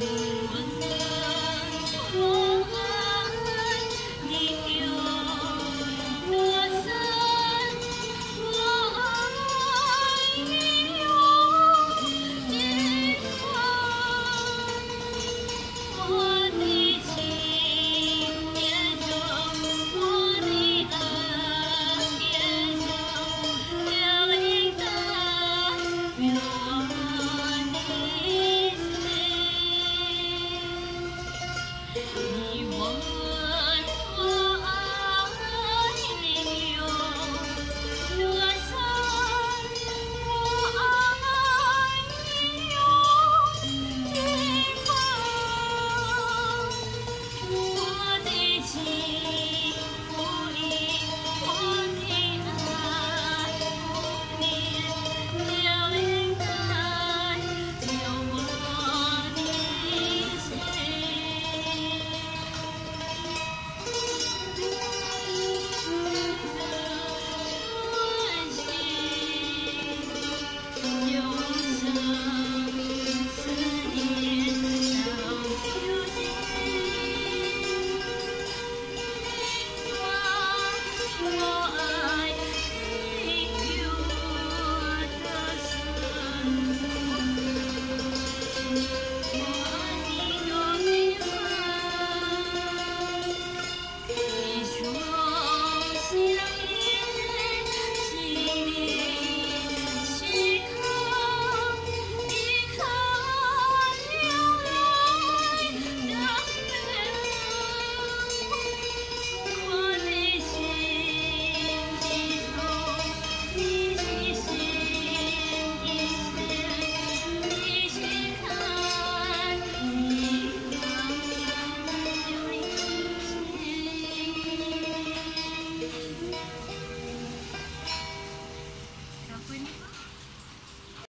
Moving